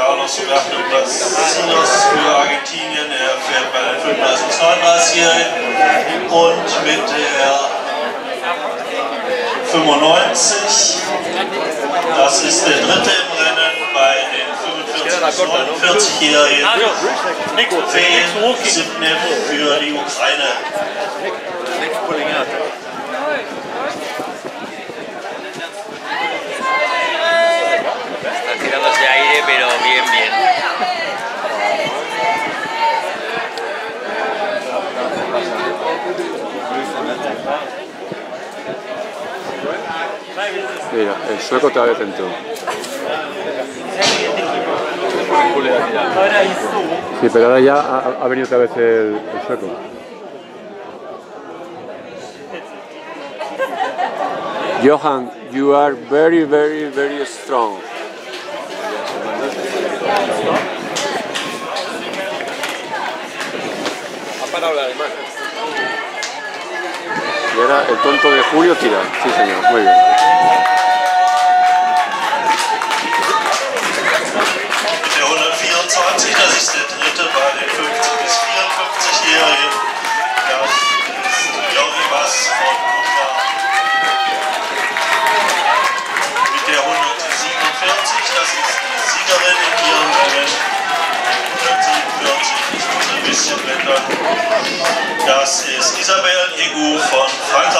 Carlos Brasillos für Argentinien. Er fährt bei den 35 39-Jährigen und mit der 95. Das ist der dritte im Rennen bei den 45 49-Jährigen. Feen Sipnev für die Ukraine. Mira, el sueco otra vez entró. Sí, pero ahora ya ha, ha venido otra vez el, el sueco. Johan, you are very, very, very strong. Ha parado el alemán. Y ahora el tonto de Julio tira. Sí, señor, muy bien. 124, das ist der dritte bei den 50 bis 54-Jährigen. Das ist Jori Was von Ungarn. Mit der 147, das ist die Siegerin in ihrem Rennen. 147, ich muss ein bisschen blättern. Das ist Isabelle Egu von Frankreich.